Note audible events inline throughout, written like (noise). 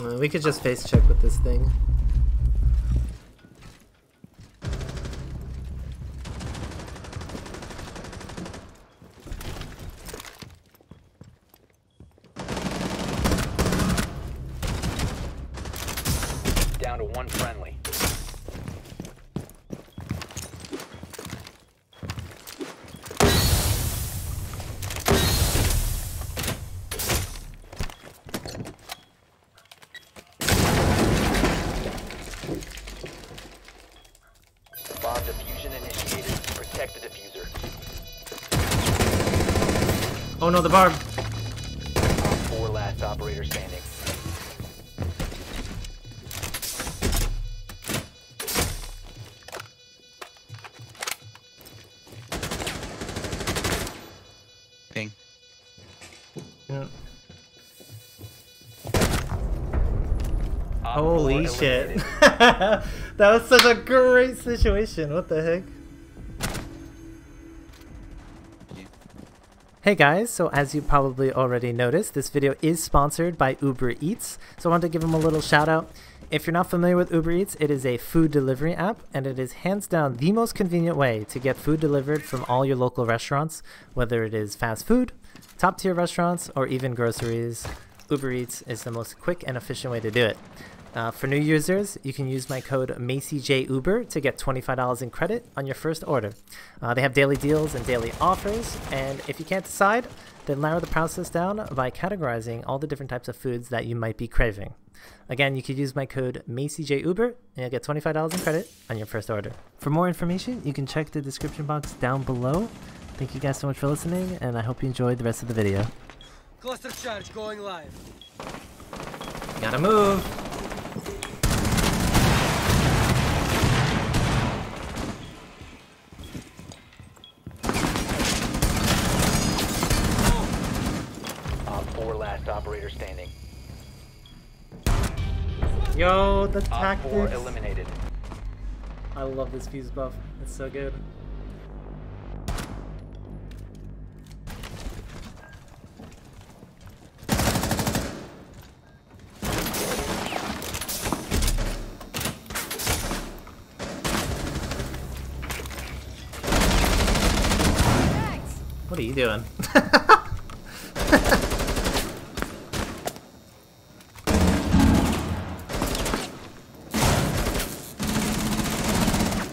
Uh, we could just face check with this thing. Down to one friendly. Bomb diffusion initiated. Protect the diffuser. Oh no, the barb! Four last operator standing. Ping. Yeah. Holy shit. (laughs) that was such a great situation. What the heck? Hey guys, so as you probably already noticed, this video is sponsored by Uber Eats. So I want to give them a little shout out. If you're not familiar with Uber Eats, it is a food delivery app and it is hands down the most convenient way to get food delivered from all your local restaurants, whether it is fast food, top tier restaurants, or even groceries. Uber Eats is the most quick and efficient way to do it. Uh, for new users, you can use my code MacieJayUber to get $25 in credit on your first order. Uh, they have daily deals and daily offers, and if you can't decide, then narrow the process down by categorizing all the different types of foods that you might be craving. Again, you could use my code MacieJayUber and you'll get $25 in credit on your first order. For more information, you can check the description box down below. Thank you guys so much for listening, and I hope you enjoyed the rest of the video. Cluster charge going live. Gotta move! Op four last operator standing. Yo, the Op four tactics! eliminated. I love this fuse buff. It's so good. Doing? (laughs)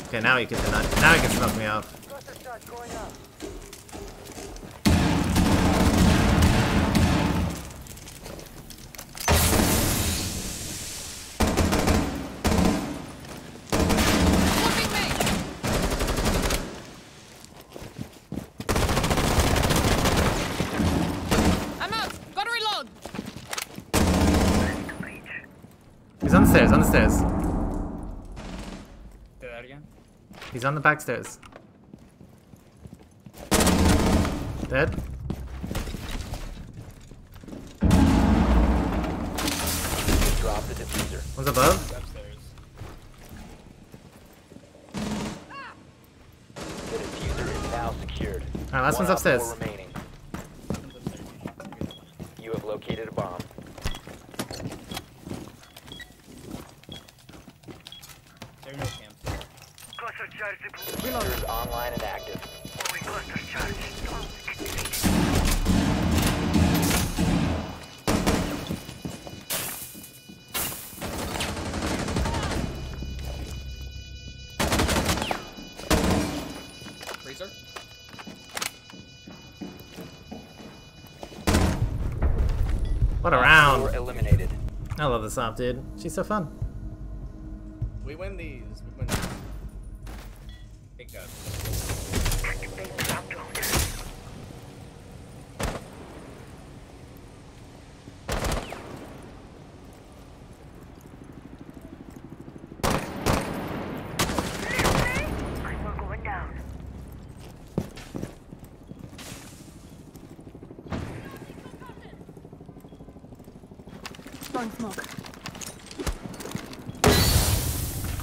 okay, now you can deny. Now you can smoke me off. I'm out. Gotta reload. He's on the stairs. On the stairs. Say that again. He's on the back stairs. Dead. Drop the diffuser. One's above. Upstairs. The diffuser is now secured. Alright, last One one's Op four upstairs. remaining. One's upstairs. You have located a bomb. There are no camps. Diffuser online and active. Freezer? What a round. eliminated. I love this op, dude. She's so fun. We win these. We win these. Thank God. Throwing smoke.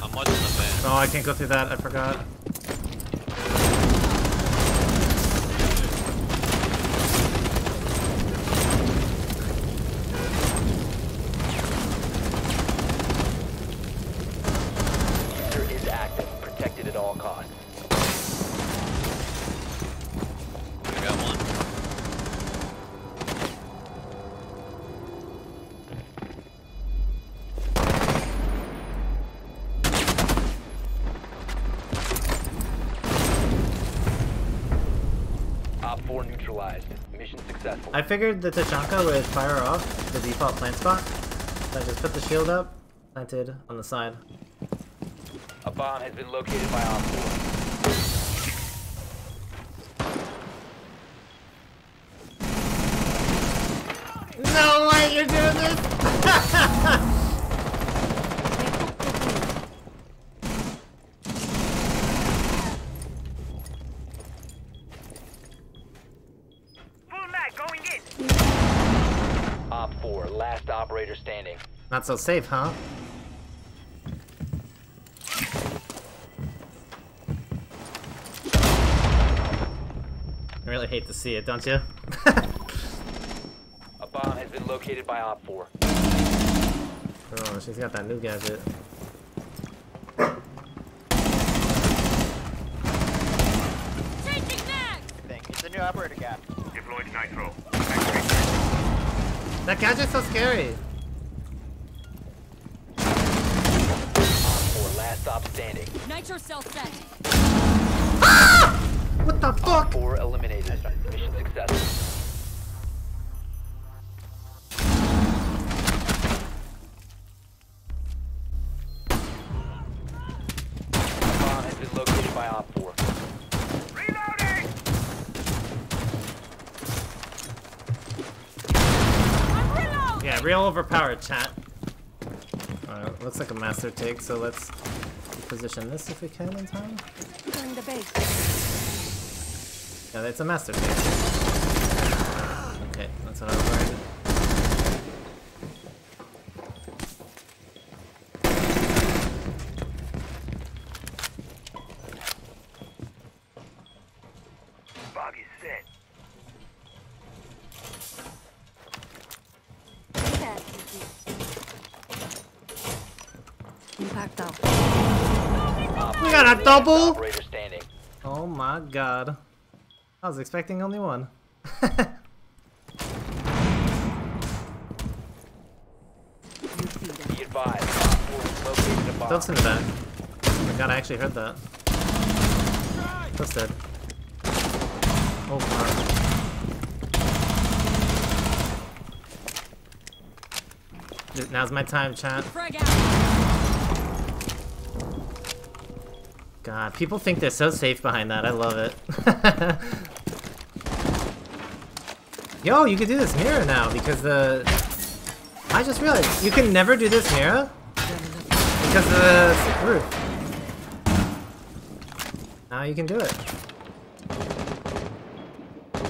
I'm watching the van. Oh, I can't go through that. I forgot. Neutralized. Mission successful. I figured the Tachanka would fire off the default plant spot. So I just put the shield up, planted on the side. A bomb has been located by Op 4. No way you're doing this! (laughs) Op 4, last operator standing. Not so safe, huh? I really hate to see it, don't you? (laughs) A bomb has been located by Op 4. oh, she's got that new gadget. Changing mag! thing. It's a new operator gap. That gadget's so scary! Op 4, last op standing. Nitro cell set. Reload! Overpowered, chat. Alright, looks like a master take, so let's position this if we can in time. During the base. Yeah, it's a master take. Okay, that's what I was worried. Impact out. Op We got a double? Oh my god. I was expecting only one. Be advised, Op 4 has located a bomb. Dog's in the back. Oh my god, I actually heard that. That's dead. Oh god. Now's my time, chat. God, people think they're so safe behind that. I love it. (laughs) Yo, you can do this mirror now because the. I just realized you can never do this mirror because of the roof. Now you can do it.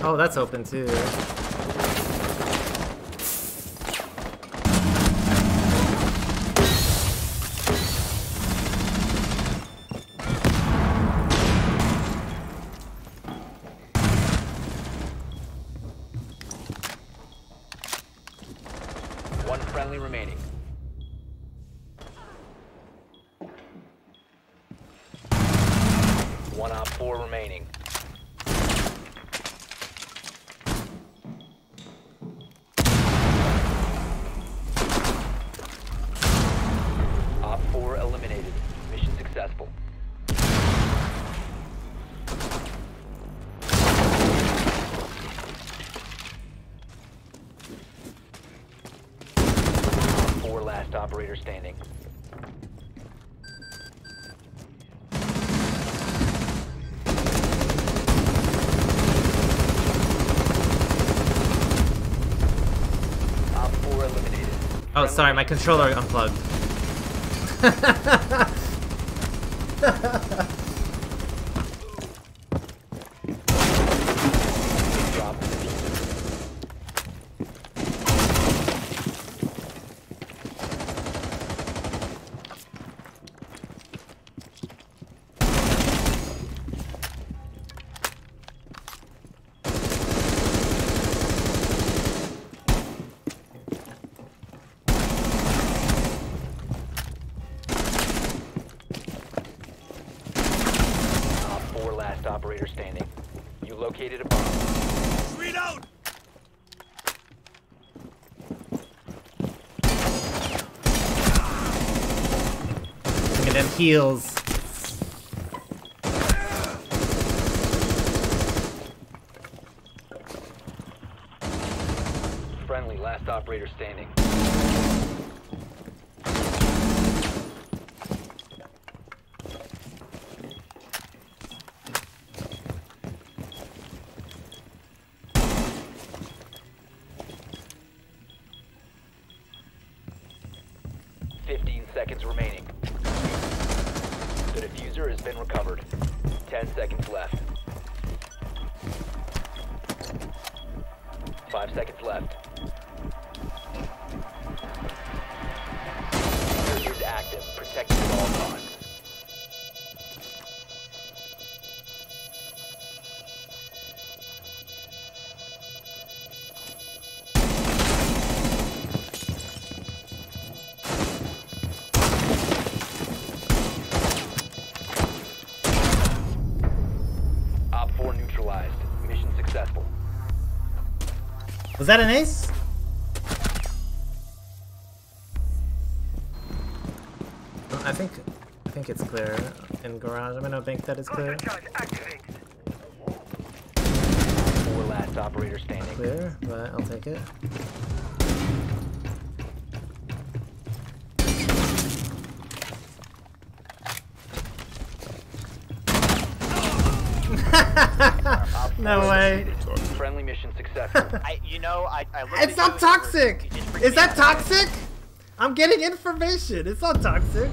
Oh, that's open too. One friendly remaining. One Op 4 remaining. Op 4 eliminated. Mission successful. Op 4 last operator standing. Op 4 eliminated. Oh, sorry, my controller unplugged. (laughs) Drop the diffuser. Op 4 last operator standing. You located a bomb. Look at them heels. Friendly, last operator standing. Fifteen seconds remaining. The diffuser has been recovered. Ten seconds left. Five seconds left. Diffuser is active. Protected at all times. Was that an ace? I think I think it's clear in garage. I mean, I don't think that is clear. Four last operator standing. Clear, but I'll take it. (laughs) No way. Defeated. Friendly mission successful. (laughs) I, you know, I, I looked It's at not you and you were- toxic. Is that freaked me out. toxic? I'm getting information. It's not toxic.